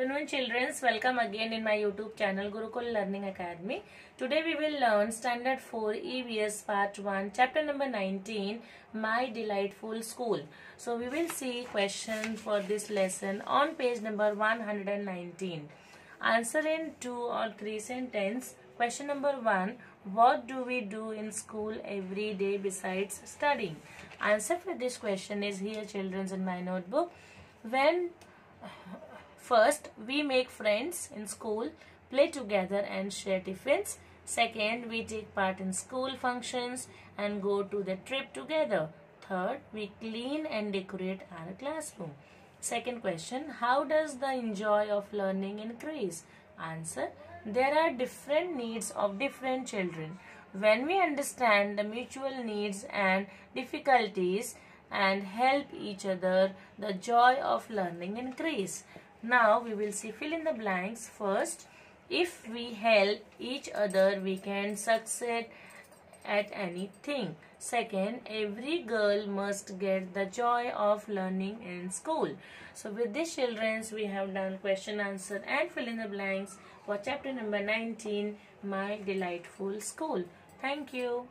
afternoon children. Welcome again in my youtube channel gurukul learning academy. Today we will learn standard 4 evs part 1 chapter number 19 my delightful school. So we will see question for this lesson on page number 119 answer in two or three sentence. Question number 1 what do we do in school every day besides studying? Answer for this question is here children's in my notebook. When First, we make friends in school, play together and share tiffins. Second, we take part in school functions and go to the trip together. Third, we clean and decorate our classroom. Second question, how does the enjoy of learning increase? Answer, there are different needs of different children. When we understand the mutual needs and difficulties and help each other, the joy of learning increase. Now we will see fill in the blanks first. If we help each other, we can succeed at anything. Second, every girl must get the joy of learning in school. So with this children's, we have done question answer and fill in the blanks for chapter number 19, My Delightful School. Thank you.